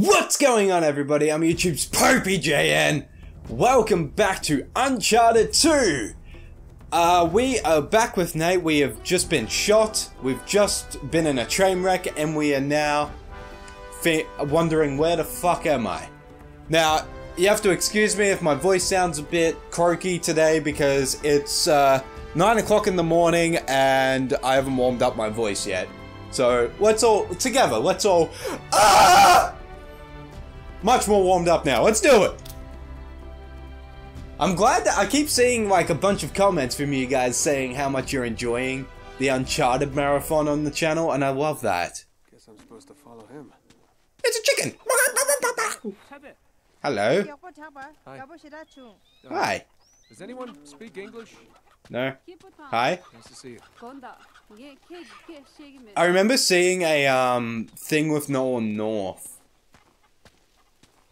What's going on everybody? I'm YouTube's Popey JN. Welcome back to Uncharted 2. Uh, we are back with Nate. We have just been shot. We've just been in a train wreck and we are now wondering where the fuck am I? Now, you have to excuse me if my voice sounds a bit croaky today because it's uh, 9 o'clock in the morning and I haven't warmed up my voice yet. So let's all, together, let's all, ah! Much more warmed up now, let's do it! I'm glad that I keep seeing like a bunch of comments from you guys saying how much you're enjoying the Uncharted marathon on the channel, and I love that. Guess I'm supposed to follow him. It's a chicken! Hello? Hi. Hi. Does anyone speak English? No? Hi? Nice to see you. I remember seeing a um thing with Nolan North.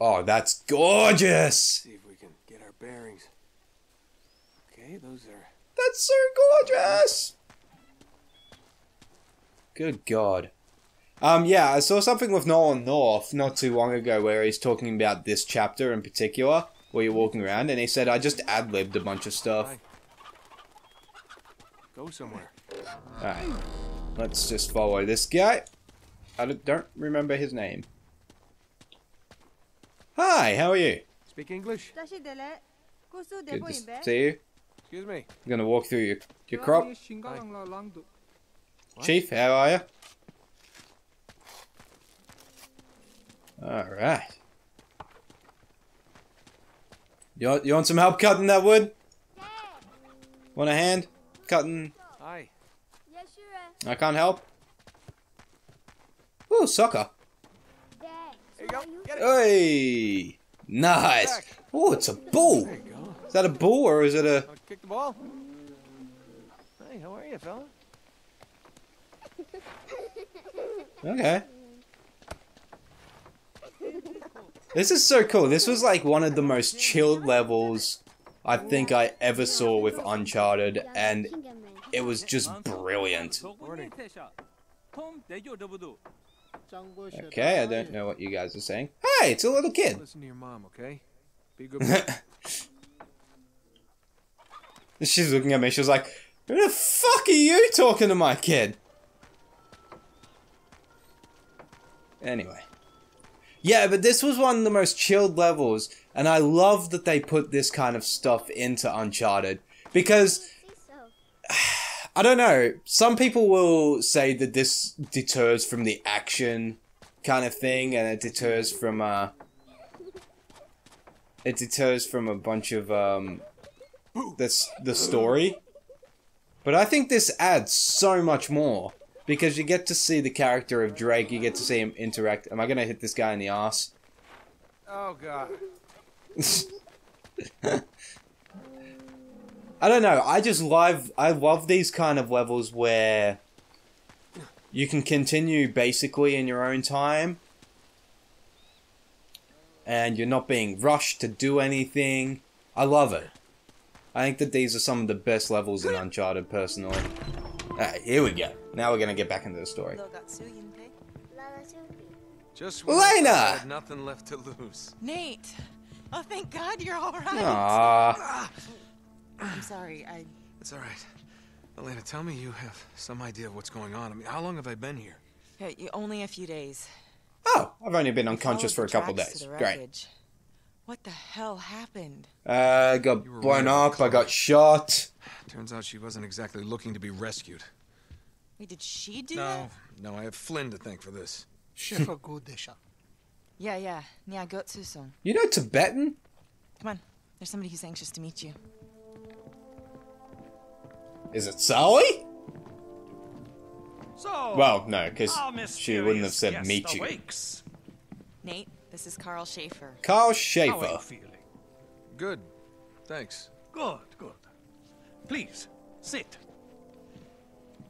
Oh, that's gorgeous! See if we can get our bearings. Okay, those are. That's so gorgeous! Good god. Um, yeah, I saw something with Nolan North not too long ago where he's talking about this chapter in particular, where you're walking around, and he said, I just ad-libbed a bunch of stuff. Go somewhere. Alright, let's just follow this guy. I don't remember his name. Hi, how are you? Speak English? Good to see you. Excuse me. I'm gonna walk through your, your crop. Chief, how are you? Alright. You want, you want some help cutting that wood? Want a hand? Cutting? Hi. I can't help? Ooh, soccer. You go. Get it. Hey! Nice! Oh, it's a bull! There you go. Is that a bull or is it a... Kick the ball. Hey, how are you, fella? Okay. This is so cool. This was like one of the most chilled levels I think I ever saw with Uncharted, and it was just brilliant. Morning. Okay, I don't know what you guys are saying. Hey, it's a little kid. Listen to your mom, okay? Be good. She's looking at me. She's like, "Who the fuck are you talking to my kid?" Anyway, yeah, but this was one of the most chilled levels, and I love that they put this kind of stuff into Uncharted because I don't know. Some people will say that this deters from the action kind of thing, and it deters from uh, it deters from a bunch of um, this the story. But I think this adds so much more because you get to see the character of Drake. You get to see him interact. Am I gonna hit this guy in the ass? oh, God. I don't know. I just love I love these kind of levels where you can continue basically in your own time and you're not being rushed to do anything. I love it. I think that these are some of the best levels in Uncharted personally. Alright, here we go. Now we're gonna get back into the story. Just when Lena! thought I had nothing left to lose. Nate! Oh, thank God you're all right. Aww. Ah. I'm sorry. I It's all right. Elena, tell me you have some idea of what's going on. I mean, how long have I been here? hey, only a few days. Oh, I've only been unconscious for a couple days. Great. What the hell happened? Uh, I got blown right. up, I got shot. Turns out she wasn't exactly looking to be rescued. Wait, did she do No, that? no, I have Flynn to thank for this. Yeah, yeah. Yeah, go to song. You know Tibetan? Come on. There's somebody who's anxious to meet you. Is it Sally? So, Well, no, because she wouldn't have said guest meet you. awakes. Nate, this is Karl Schaefer. Karl Schaefer. How are you Schaefer. feeling? Good. Thanks. Good, good. Please, sit.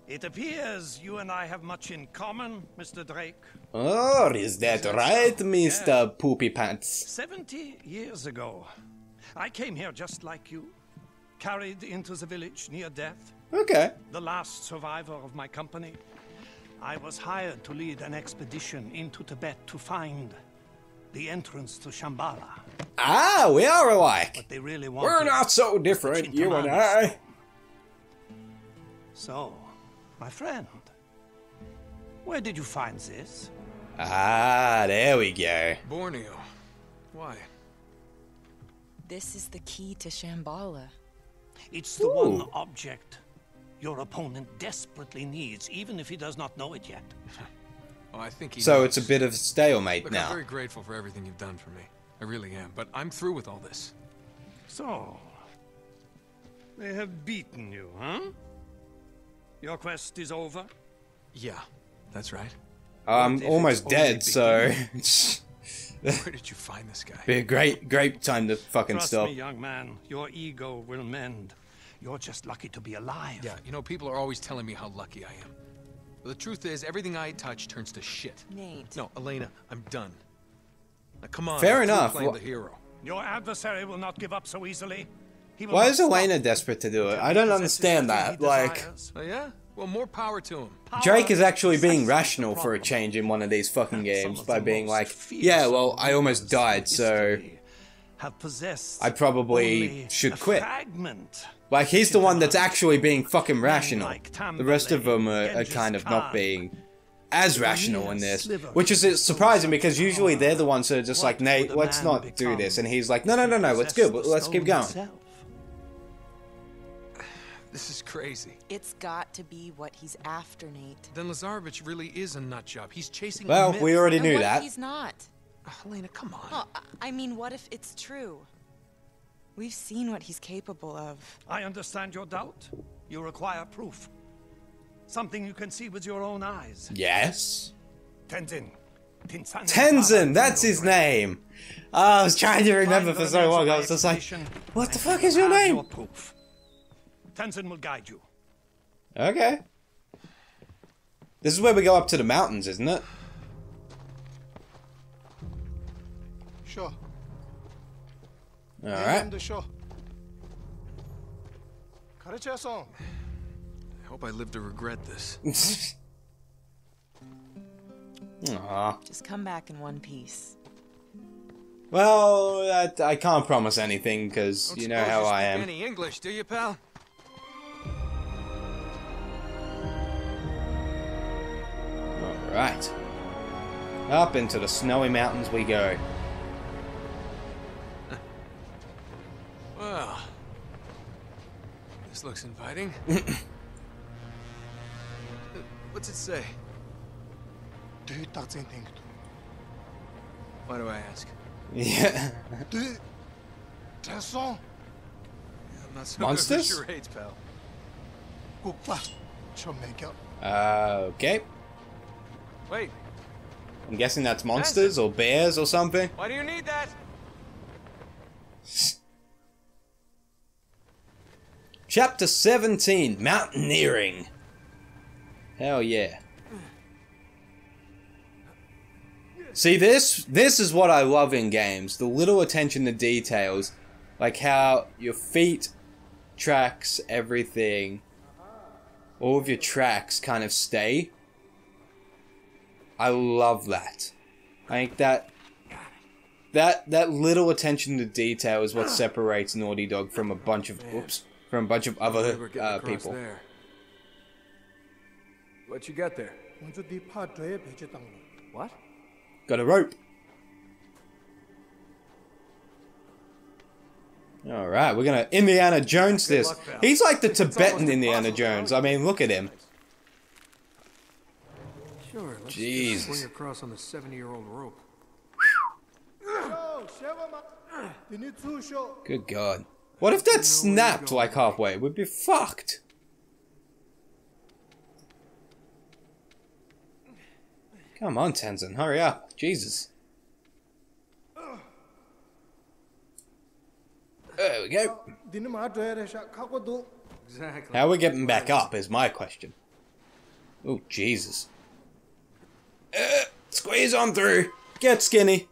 It appears you and I have much in common, Mr. Drake. Oh, is that right, Mr. Poopy Pants? 70 years ago, I came here just like you, carried into the village near death, Okay. the last survivor of my company. I was hired to lead an expedition into Tibet to find the entrance to Shambhala. Ah, we are alike. What they really want. We're not so different, you and I. So, my friend, where did you find this? Ah, there we go. Borneo. Why? This is the key to Shambhala. It's the one object your opponent desperately needs, even if he does not know it yet. Oh, I think he So knows. it's a bit of a stalemate Look, I'm very grateful for everything you've done for me. I really am. But I'm through with all this. So, they have beaten you, huh? Your quest is over? Yeah, that's right. I'm What almost dead, so Where did you find this guy? be a great, great time to fucking Trust stop. me, young man, your ego will mend. You're just lucky to be alive. Yeah, you know, people are always telling me how lucky I am. But the truth is, everything I touch turns to shit. Nate. No, Elena, I'm done. Now, come on. Fair enough. Playing the hero. Your adversary will not give up so easily. He will Why is Elena desperate to do it? I don't understand that. Like. Oh yeah? Well, more power to him. Drake is actually being precisely rational for a change in one of these fucking games by being like, yeah, well, I almost died, so have possessed I probably should quit. Fragment. Like he's the one that's actually being fucking rational. The rest of them are, are kind of not being as rational in this, which is surprising because usually they're the ones that are just like, Nate, let's not do this, and he's like, no, no, no, no, let's go, let's keep going. Himself? This is crazy. It's got to be what he's after, Nate. Then Lazarevic really is a nut job. He's chasing Well, we already knew what if that. he's not? Ah, Elena, come on. Well, I- I mean, what if it's true? We've seen what he's capable of. I understand your doubt. You require proof. Something you can see with your own eyes. Yes. Tenzin. Tinsan- Tenzin, that's his name. I was trying to remember for so long. I was just like, what the fuck is your name? Your proof. Tenzin will guide you. Okay. This is where we go up to the mountains, isn't it? Sure. All right. I hope I live to regret this. Aww. Just come back in one piece. Well, I, I can't promise anything because you know how I am. Any English, do you, pal? Alright. Up into the snowy mountains we go. Well, this looks inviting. Uh, what's it say? Why do I ask? Yeah. Tesson? I'm not so Monsters? good charades, pal. Uh, okay. Wait, I'm guessing that's monsters or bears or something. why do you need that? Chapter 17 Mountaineering. Hell yeah. See this this is what I love in games. The little attention to details. Like how your feet tracks everything. All of your tracks kind of stay. I love that. I think that that that little attention to detail is what separates Naughty Dog from a bunch of oops from a bunch of other uh, people. What you got there? What? Got a rope. All right, we're gonna Indiana Jones this. He's like the Tibetan Indiana Jones. I mean, look at him. Let's across on the 70-year-old rope. Good God. What if that snapped like halfway? We'd be fucked. Come on, Tenzin, hurry up. Jesus. There we go. Exactly. How are we getting back up is my question. Oh, Jesus. Uh, squeeze on through. Get skinny.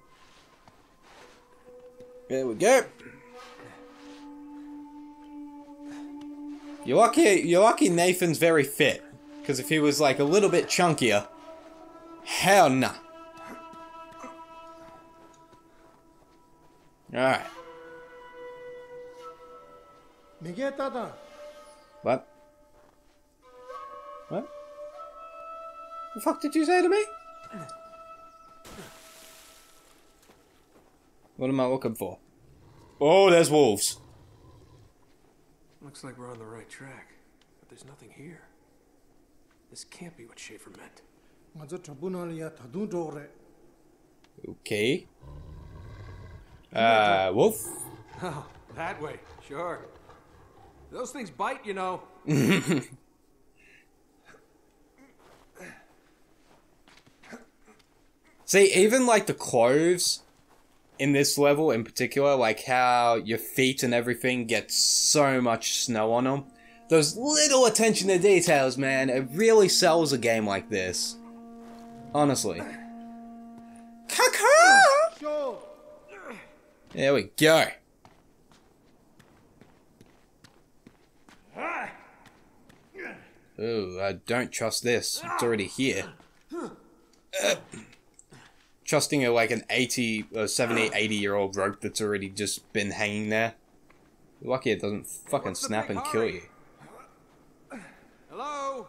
There we go. You're lucky, you're lucky Nathan's very fit. Because if he was, like, a little bit chunkier... Hell nah. Alright. What? What? The fuck did you say to me? What am I looking for? Oh, there's wolves. Looks like we're on the right track, but there's nothing here. This can't be what Schaefer meant. Okay. Uh, wolf? Oh, that way, sure. Those things bite, you know. See, even like the clothes in this level in particular, like how your feet and everything get so much snow on them. Those little attention to details, man, it really sells a game like this. Honestly. 쇼. There we go. Ooh, I don't trust this. It's already here. Uh, trusting a, like an 80, uh, 70, 80 year old rope that's already just been hanging there. Lucky it doesn't fucking What's snap and kill you. Hello?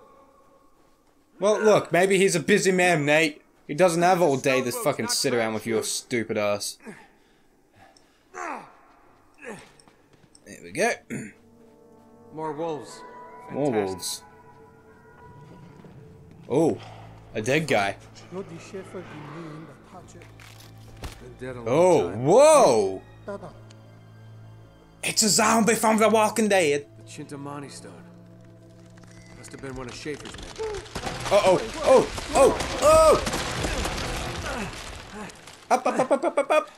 Well, look, maybe he's a busy man, Nate. He doesn't have all day to fucking sit around with your stupid ass. There we go. More wolves. More Fantastic. wolves. Oh, a dead guy. Oh, whoa! Baba. It's a zombie from The Walking Dead. The Chintamani stone. Must have been one of Schaefer's men. Uh oh! Oh! Oh! Oh! Up! Up! Up! Up! Up! Up! Up!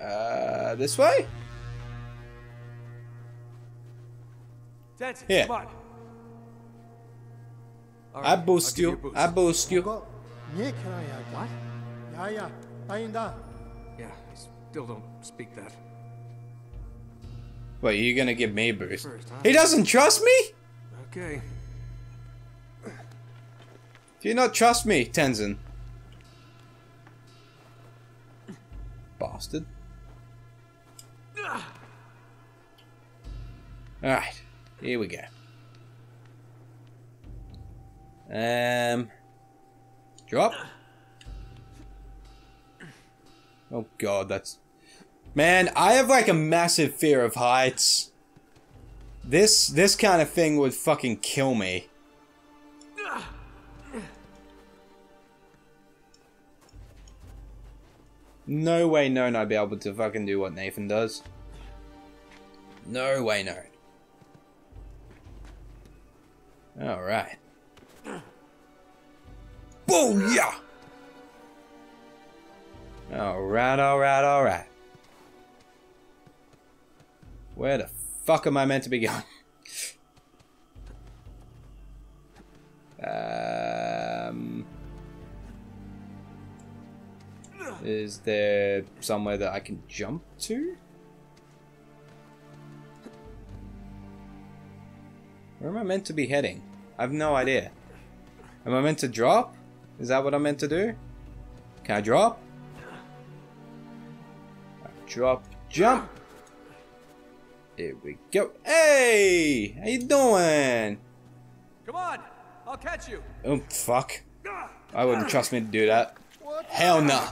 Uh, this way? That's Here. Come on right, I boost you. you I boost you. What? Yeah, I still don't speak that. Wait, you're gonna give me a boost? First, he doesn't trust me? Okay. Do you not trust me, Tenzin? Bastard. Alright, here we go. Um. Drop. Oh god, that's. Man, I have like a massive fear of heights. This this kind of thing would fucking kill me. No way known I'd be able to fucking do what Nathan does. No way known. Alright. Booyah! Alright, alright, alright. Where the fuck am I meant to be going? um... Is there somewhere that I can jump to? Where am I meant to be heading? I have no idea. Am I meant to drop? Is that what I'm meant to do? Can I drop? Drop, jump. Here we go. Hey, how you doing? Come on, I'll catch you. Oh fuck! I wouldn't trust me to do that. What? Hell no. Nah.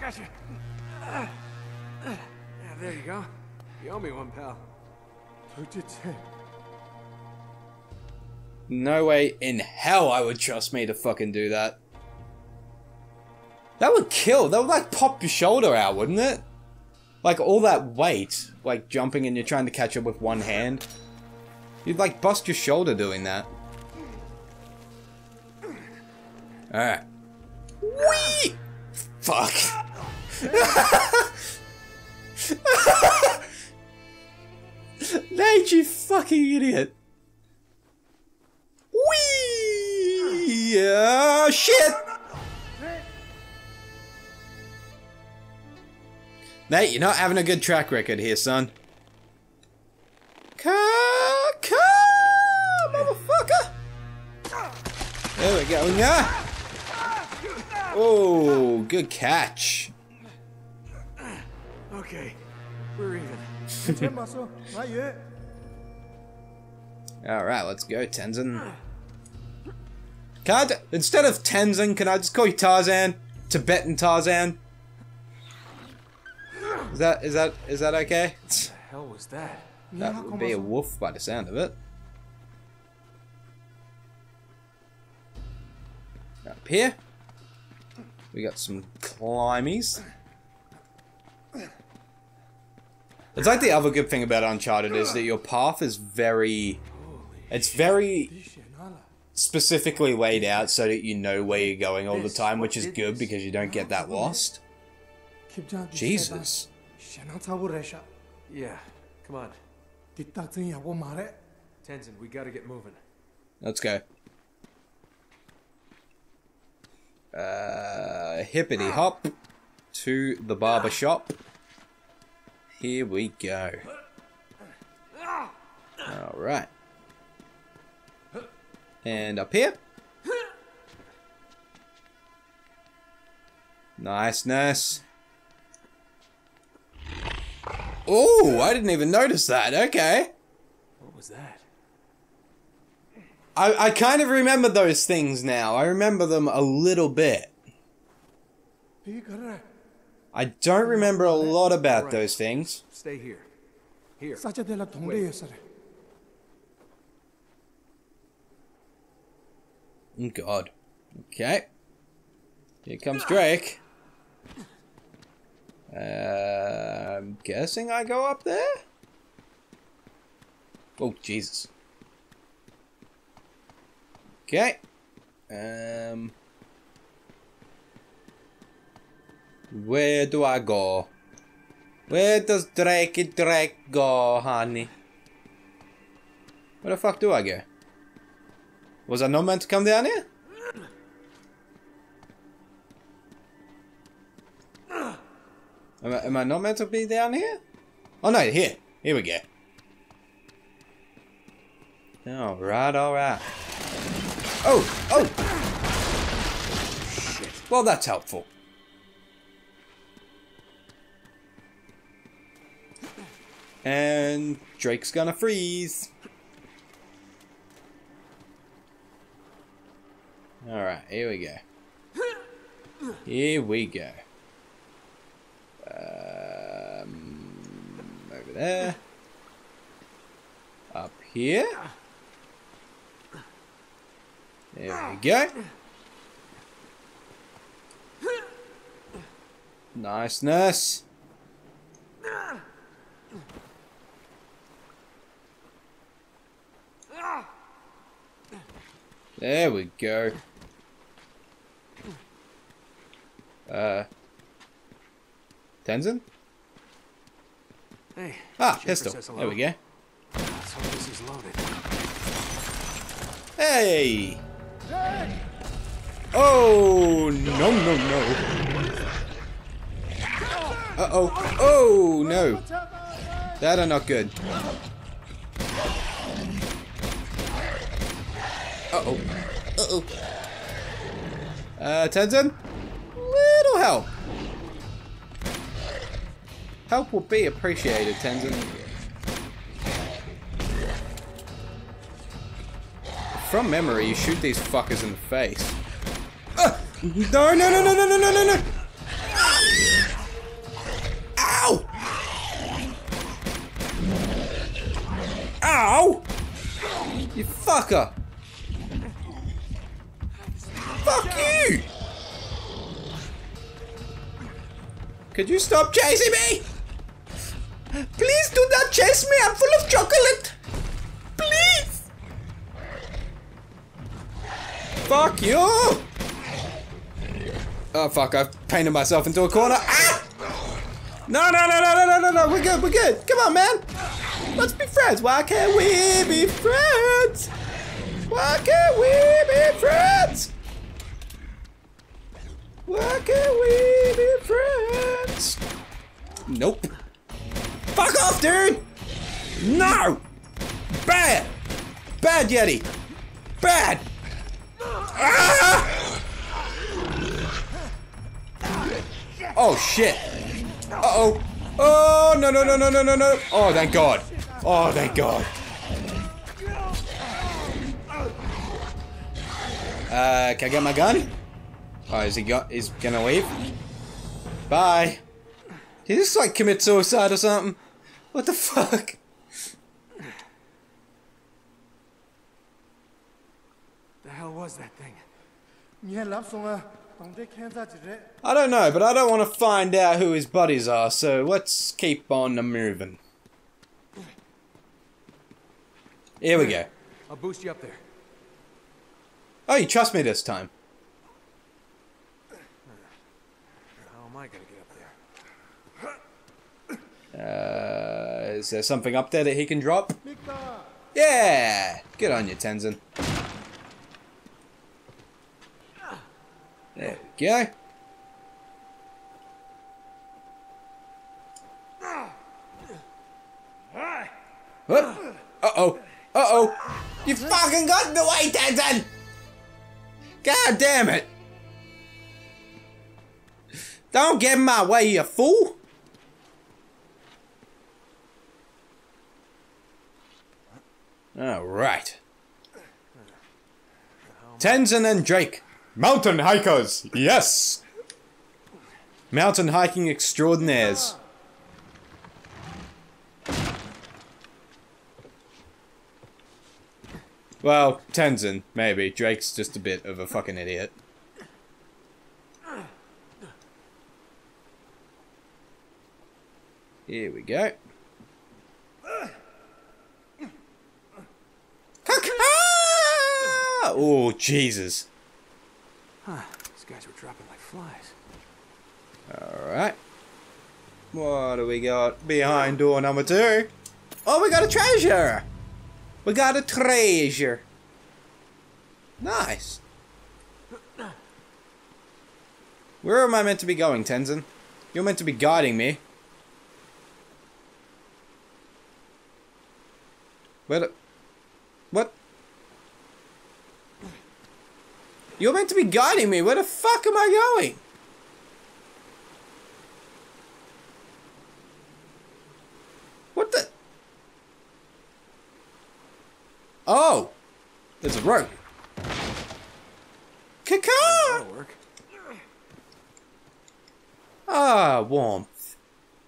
Yeah, there you go. You owe me one, pal. No way in hell I would trust me to fucking do that. That would kill. That would like pop your shoulder out, wouldn't it? Like all that weight, like jumping and you're trying to catch up with one hand. You'd like bust your shoulder doing that. Alright. Whee! Fuck. Nate, you fucking idiot. Whee! Ah, shit! Nate, you're not having a good track record here, son. Come, come, motherfucker! There we go. Yeah. Oh, good catch. Okay, we're even. Not yet. All right, let's go, Tenzin. Can I, instead of Tenzin, can I just call you Tarzan? Tibetan Tarzan? Is that, is that, is that okay? What The hell was that? That would be a wolf by the sound of it. Up here, we got some climbies. It's like the other good thing about Uncharted is that your path is very, it's very specifically laid out so that you know where you're going all the time, which is good because you don't get that lost. Jesus. Resha. Yeah, come on. Titatsin Yago Mare. Tenzin, we gotta get moving. Let's go. Uh, hippity hop to the barber shop. Here we go. Alright. And up here. Nice, nurse. Oh, I didn't even notice that. Okay. What was that? I, I kind of remember those things now. I remember them a little bit. I don't remember a lot about right. those things. Stay here. Here. Wait. Mm, God. Okay. Here comes Drake. Uh, I'm guessing I go up there? Oh, Jesus. Okay. Um. Where do I go? Where does Drake Drake go, honey? Where the fuck do I go? Was I not meant to come down here? Am I, am I not meant to be down here? Oh no, here. Here we go. Alright, alright. Oh, oh! Shit. Well, that's helpful. And Drake's gonna freeze. Alright, here we go. Here we go. Um, over there. Up here. There we go. Niceness. There we go. Uh. Tenzin? Hey. Ah, Schaefer pistol. There we go. Let's hope this is loaded. Hey! Oh, no, no, no. Uh-oh. Oh, no. That are not good. Uh-oh. Uh-oh. Uh, Tenzin? Little help. Help will be appreciated, Tenzin. From memory, you shoot these fuckers in the face. Ah! No, no, no, no, no, no, no, no, no! Ow! Ow! You fucker! Fuck you! Could you stop chasing me? Do not chase me, I'm full of chocolate! Please! Fuck you! Oh fuck, I've painted myself into a corner. Ah! No, no, no, no, no, no, no, no, we're good, we're good. Come on, man. Let's be friends. Why can't we be friends? Why can't we be friends? Why can't we be friends? Nope. Fuck off, dude! No! Bad! Bad Yeti! Bad! Ah! Oh shit. Uh oh. Oh no no no no no no no. Oh thank God. Oh thank God. Uh, can I get my gun? Oh, is he got? He's gonna leave. Bye. He just like commit suicide or something? What the fuck? The hell was that thing? I don't know, but I don't want to find out who his buddies are, so let's keep on moving. Here we go. I'll boost you up there. Oh, you trust me this time. Uh, is there something up there that he can drop? Yeah! Good on you, Tenzin. There we go. What? Uh-oh. Uh-oh. You fucking got in the way, Tenzin! God damn it! Don't get in my way, you fool! Alright. Tenzin and Drake. Mountain hikers! Yes! Mountain hiking extraordinaires. Well, Tenzin, maybe. Drake's just a bit of a fucking idiot. Here we go. Oh, Jesus. Huh. These guys were dropping like flies. Alright. What do we got behind door number two? Oh, we got a treasure! We got a treasure. Nice. Where am I meant to be going, Tenzin? You're meant to be guiding me. Where the... What? You're meant to be guiding me. Where the fuck am I going? What the? Oh! There's a rope. Caca! Ah, warmth.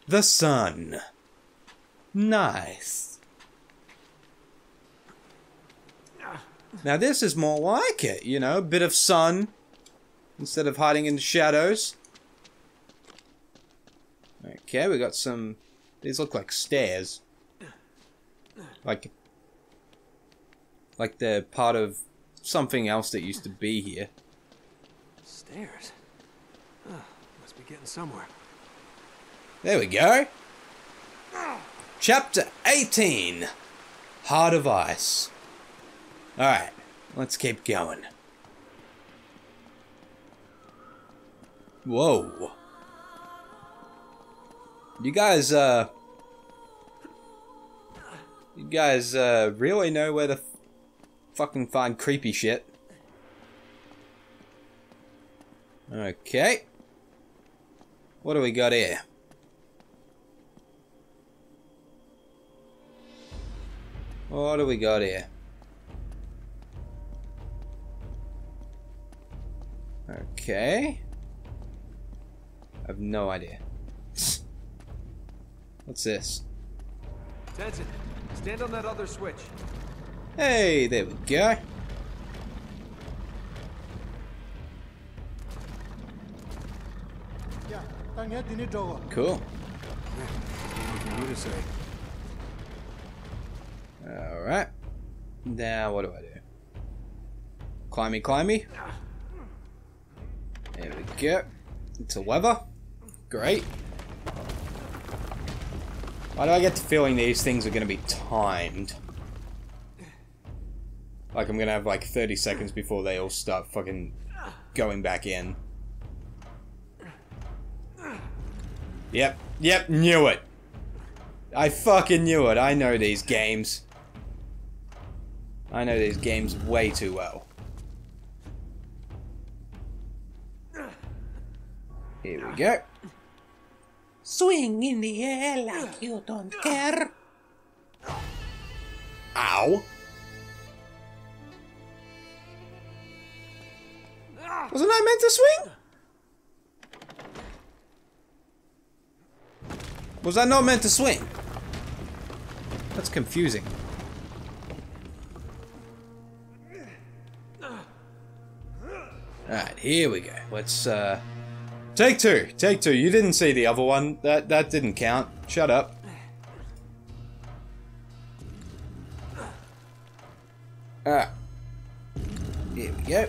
The sun. Nice. Now this is more like it, you know, a bit of sun instead of hiding in the shadows. Okay, we got some. These look like stairs. Like. Like they're part of something else that used to be here. Stairs. Huh. Must be getting somewhere. There we go. Chapter 18 Heart of Ice. Alright, let's keep going. Whoa. You guys, uh. You guys, uh, really know where to fucking find creepy shit. Okay. What do we got here? What do we got here? Okay. I have no idea. What's this? Tenzin, stand on that other switch. Hey, there we go. Cool. Alright. Now what do I do? Climby, climby? There we go. It's a lever. Great. Why do I get the feeling these things are going to be timed? Like I'm going to have like 30 seconds before they all start fucking going back in. Yep, yep, knew it. I fucking knew it. I know these games. I know these games way too well. Go. Swing in the air like you don't care. Ow. Wasn't I meant to swing? Was I not meant to swing? That's confusing. Alright, here we go. Let's, uh... Take two! Take two. You didn't see the other one. That, that didn't count. Shut up. Alright. Here we go.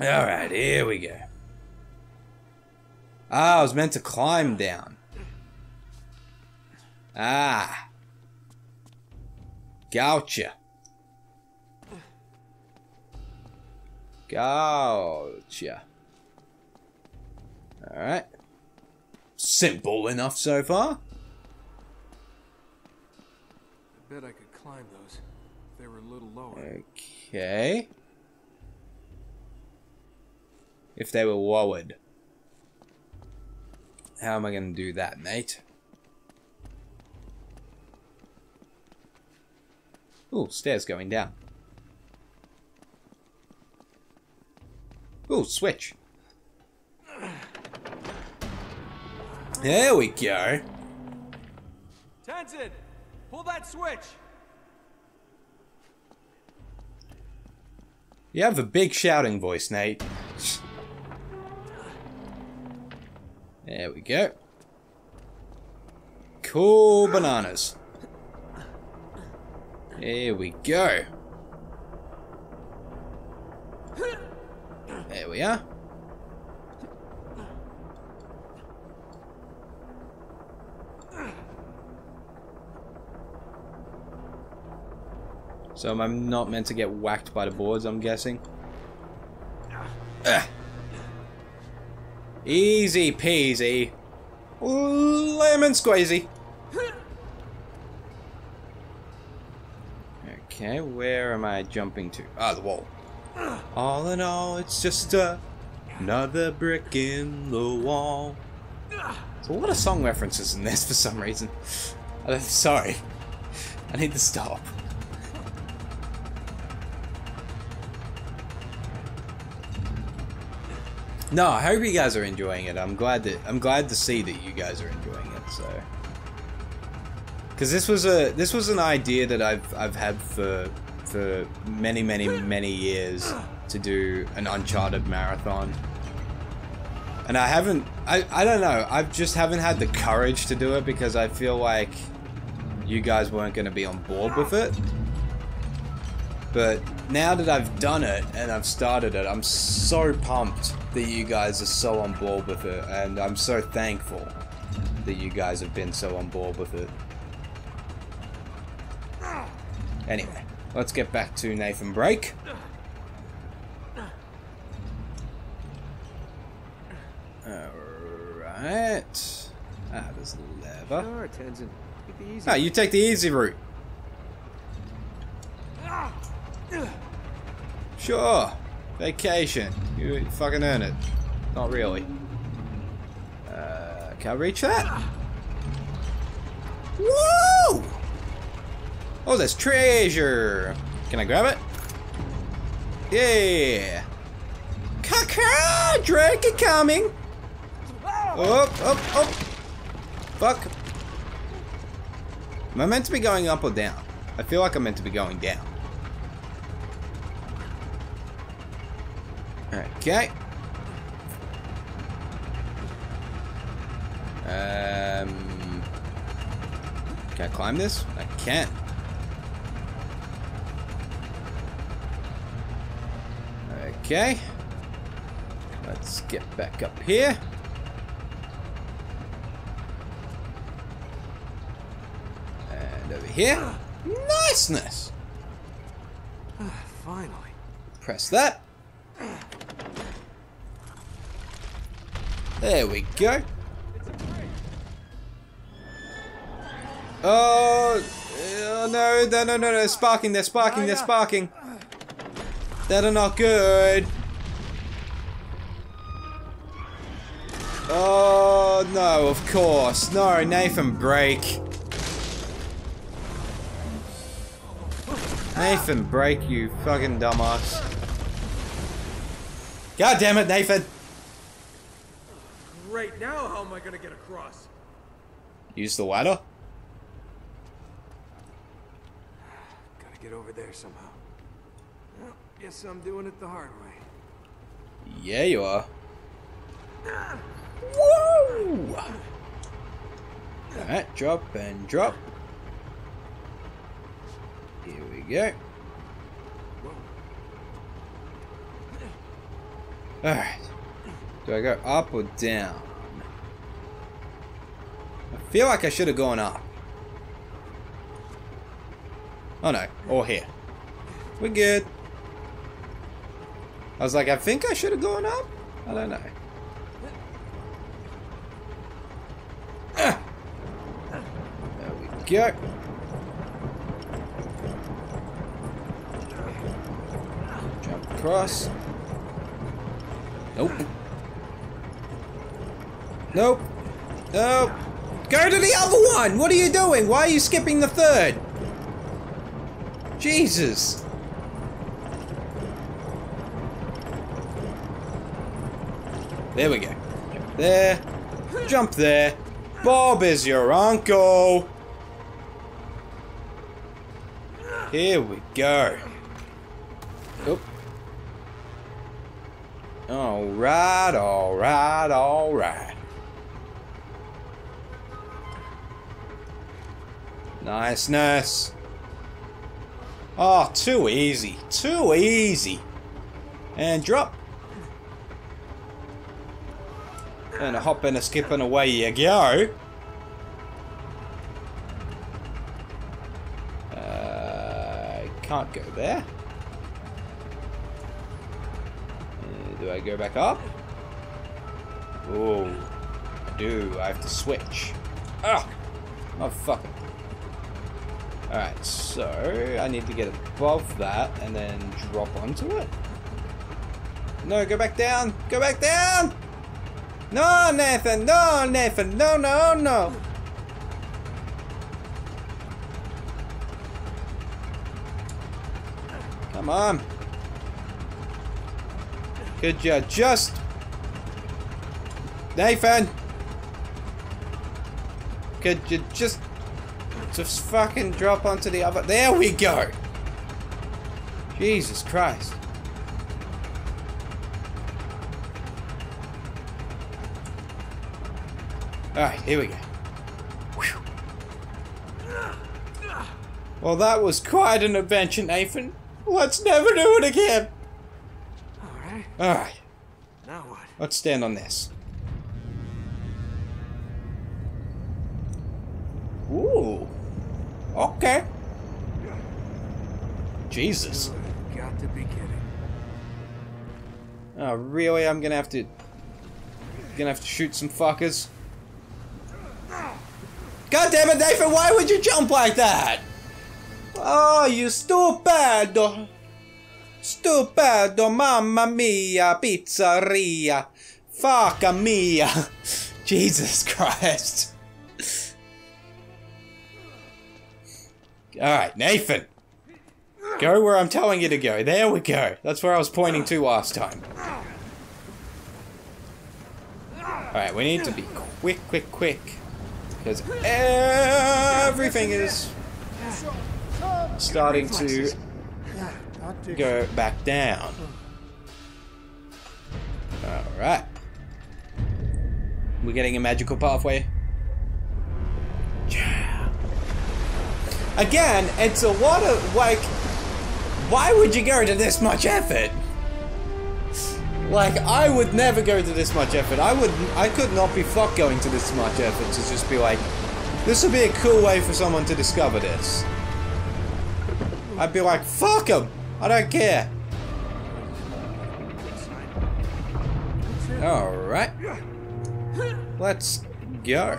Alright, here we go. Ah, I was meant to climb down. Ah. Gotcha. Gotcha. Alright. Simple enough so far. I bet I could climb those. If they were a little lower. Okay. If they were lowered. How am I going to do that, mate? Ooh, stairs going down. Ooh, switch. There we go. Tenzin, pull that switch. You have a big shouting voice, Nate. There we go. Cool bananas. There we go. There we are. So am not meant to get whacked by the boards, I'm guessing? Ugh. Easy peasy. Lemon squeezy. Okay, where am I jumping to? Ah, the wall. All in all, it's just a, another brick in the wall. There's a lot of song references in this for some reason. Uh, sorry. I need to stop. No, I hope you guys are enjoying it. I'm glad that I'm glad to see that you guys are enjoying it. So, because this was a this was an idea that I've I've had for for many many many years to do an Uncharted marathon, and I haven't. I I don't know. I just haven't had the courage to do it because I feel like you guys weren't going to be on board with it. But now that I've done it and I've started it, I'm so pumped that you guys are so on board with it, and I'm so thankful that you guys have been so on board with it. Anyway, let's get back to Nathan Break. Alright. Ah, there's the lever. Sure, Tenzin. Get the easy. Ah, you take the easy route. Sure. Vacation. You fucking earn it. Not really. Uh, can I reach that? Woo! Oh, there's treasure. Can I grab it? Yeah. Caca! Drake coming. Up, up, up. Fuck. Am I meant to be going up or down? I feel like I'm meant to be going down. Okay. Um, can I climb this? I can. Okay. Let's get back up here. And over here. Niceness! Finally. Press that. There we go. Oh, oh no, no, no, no, no, sparking, they're sparking, they're sparking. That are not good. Oh, no, of course. No, Nathan, break. Nathan, break, you fucking dumbass. God damn it, Nathan! Great, now how am I gonna get across? Use the ladder? Gotta get over there somehow. Guess I'm doing it the hard way. Yeah, you are. Ah. Woo! Alright, drop and drop. Here we go. Alright. Do I go up or down? I feel like I should have gone up. Oh no, or here. We're good. I was like, I think I should have gone up? I don't know. There we go. Jump across. Nope. Nope. Nope. Go to the other one! What are you doing? Why are you skipping the third? Jesus. There we go. There. Jump there. Bob is your uncle. Here we go. Oop. Alright, alright, alright. Niceness. Oh, ah, too easy. Too easy. And drop. And a hop and a skip and away you go. Uh, can't go there. Uh, do I go back up? Oh, I do. I have to switch. Ah, oh, fuck it. Alright, so I need to get above that and then drop onto it. No, go back down! Go back down! No, Nathan! No, Nathan! No, no, no! Come on! Could you just... Nathan! Could you just... Just fucking drop onto the other... There we go! Jesus Christ. Alright, here we go. Whew. Well, that was quite an adventure, Nathan. Let's never do it again. Alright, Alright, now what? let's stand on this. Ooh. Okay. Jesus. Got to be kidding. Oh, really? I'm gonna have to... Gonna have to shoot some fuckers? God damn it, Nathan, why would you jump like that? Oh, you stupid! Stupido, mamma mia, pizzeria. Fucka mia. Jesus Christ. Alright, Nathan. Go where I'm telling you to go. There we go. That's where I was pointing to last time. Alright, we need to be quick, quick, quick. Because everything is starting to go back down. Alright. We're getting a magical pathway. Yeah. Again, it's a lot of, like, why would you go to this much effort? Like, I would never go to this much effort. I would, I could not be fucked going to this much effort to just be like, this would be a cool way for someone to discover this. I'd be like, fuck them! I don't care. Alright. Let's go.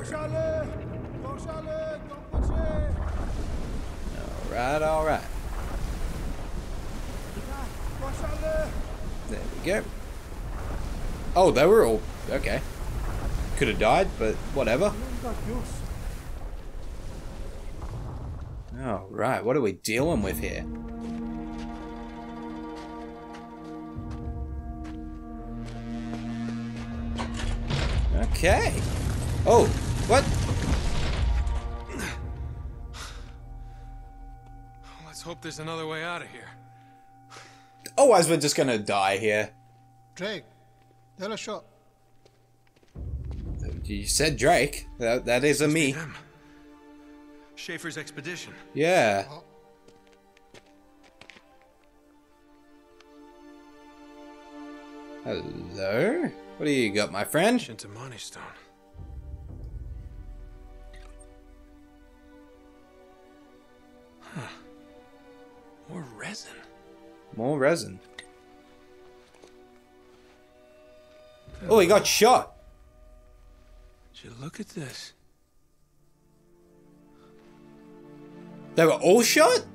Alright, alright. There we go. Oh, they were all... Okay. Could have died, but whatever. Oh, right. What are we dealing with here? Okay. Oh, what? Let's hope there's another way out of here. Otherwise, we're just gonna die here. Drake, tell a shot. You said Drake. That, that is a me. Him. Schaefer's expedition. Yeah. Oh. Hello? What do you got, my friend? Cintamani stone. Huh. More resin. More resin. Oh, he got shot. Did you look at this? They were all shot?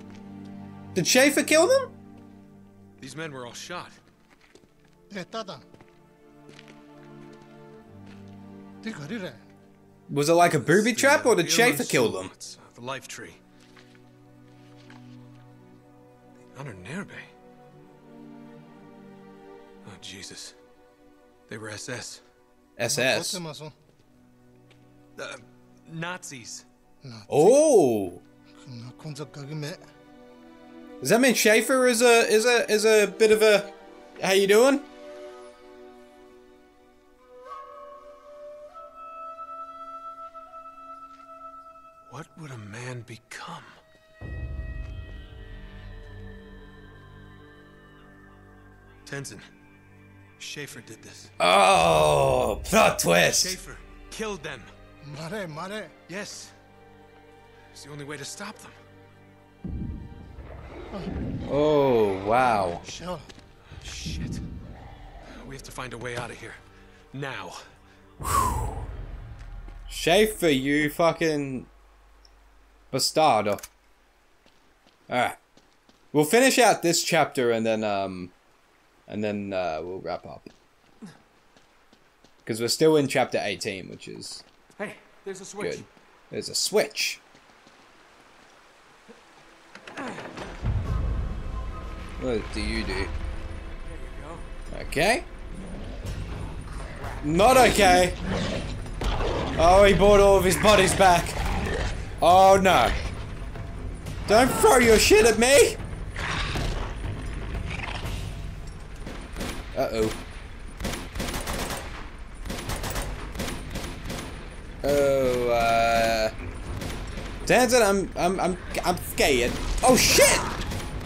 Did Schaefer kill them? These men were all shot. Was it like a booby the, trap or did Schaefer kill them? The life tree. The Nerbe. Oh, Jesus. They were SS. SS. Uh, Nazis. Oh. Does that mean Schaefer is a is a is a bit of a how you doing? What would a man become? Tenzin. Schaefer did this. Oh, plot twist. Schaefer killed them. Mare, mare. Yes. It's the only way to stop them. Oh, wow. Shell. Shit. We have to find a way out of here. Now. Schaefer, you fucking bastardo. Alright. We'll finish out this chapter and then um and then, uh, we'll wrap up. Because we're still in chapter 18, which is Hey, there's a switch. good. There's a switch. What do you do? There you go. Okay. Not okay. Oh, he brought all of his buddies back. Oh no. Don't throw your shit at me! Uh-oh. Oh, uh... Danzin, I'm, I'm, I'm, I'm scared. Oh shit!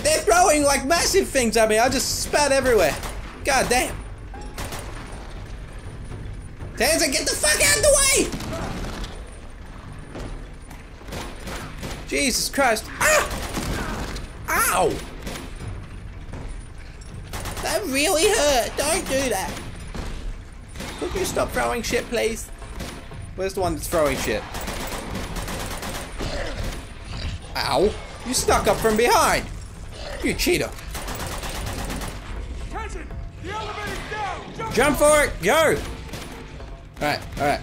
They're throwing like massive things at me. I just spat everywhere. God damn. Tanzer, get the fuck out of the way! Jesus Christ. Ah! Ow! That really hurt. Don't do that. Could you stop throwing shit, please? Where's the one that's throwing shit? Ow! You stuck up from behind! You cheater! Tenzin, the elevator's down. Jump. Jump for it! Go! Alright, alright.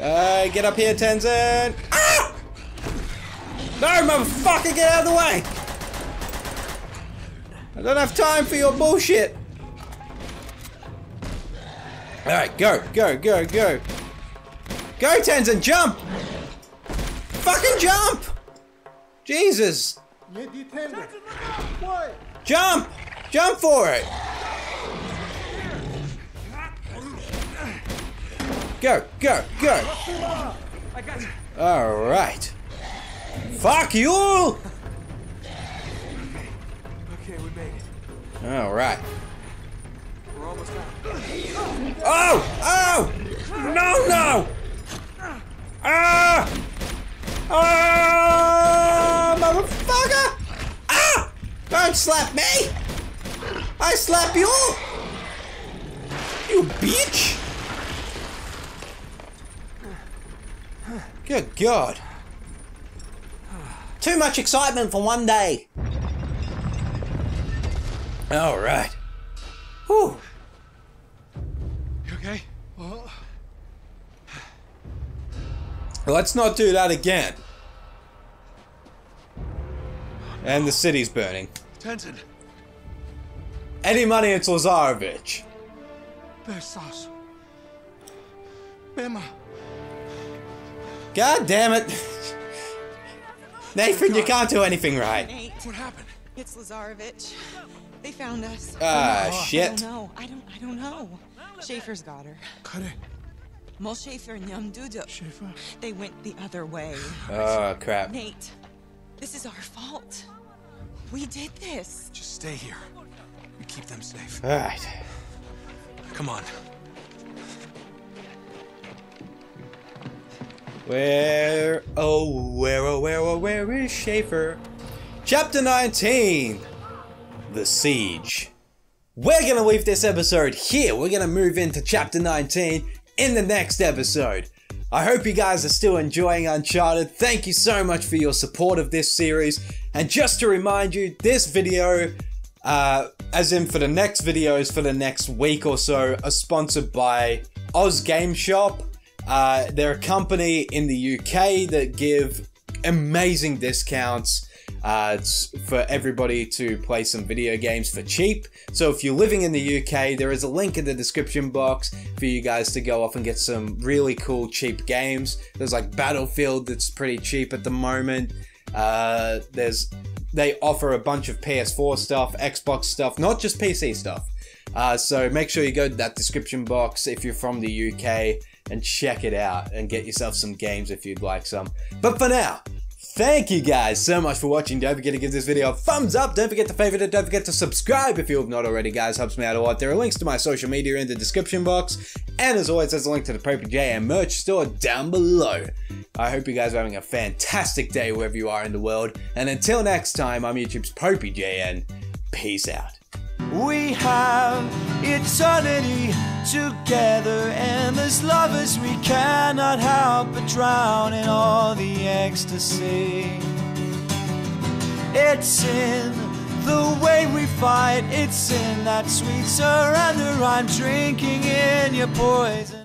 Uh, get up here, Tenzin! Ah! No, motherfucker, get out of the way! I don't have time for your bullshit! Alright, go, go, go, go. Go, Tenzin, jump! Fucking jump! Jesus! Jump! Jump for it! Go, go, go! Alright. Fuck you! Okay, we made it. Alright. We're almost. Oh! Oh! No, no! Ah! Ah! Motherfucker! Ah! Don't slap me! I slap you! You bitch! Good God. Too much excitement for one day. Alright. Whew. okay? Let's not do that again. And the city's burning. Tenzin. Any money, it's Lazarevic. Besas. Bema. God damn it. Nathan, you can't do anything right. Nate, What happened? it's Lazarevic. They found us. Ah, shit. I don't know. I don't. I don't know. Schaefer's got her. Kare. Mol Schaefer and Yum Dudu. Schaefer. They went the other way. Oh, crap. Nate, this is our fault. We did this. Just stay here. You keep them safe. Alright. Come on. Where, oh, where, oh, where, oh, where is Schaefer? Chapter 19 The Siege. We're gonna leave this episode here. We're gonna move into chapter 19 in the next episode. I hope you guys are still enjoying Uncharted. Thank you so much for your support of this series. And just to remind you, this video, uh, as in for the next videos for the next week or so, are sponsored by Oz Game Shop. Uh, they're a company in the UK that give amazing discounts uh, it's for everybody to play some video games for cheap. So if you're living in the UK, there is a link in the description box for you guys to go off and get some really cool cheap games. There's like Battlefield that's pretty cheap at the moment. Uh, there's they offer a bunch of PS4 stuff, Xbox stuff, not just PC stuff. Uh, so make sure you go to that description box if you're from the UK and check it out and get yourself some games if you'd like some. But for now, thank you guys so much for watching. Don't forget to give this video a thumbs up. Don't forget to favorite it. Don't forget to subscribe if you have not already, guys. Helps me out a lot. There are links to my social media in the description box. And as always, there's a link to the Popey JN merch store down below. I hope you guys are having a fantastic day wherever you are in the world. And until next time, I'm YouTube's Popey JN. Peace out. We have eternity together, and as lovers, we cannot help but drown in all the ecstasy. It's in the way we fight, it's in that sweet surrender. I'm drinking in your poison.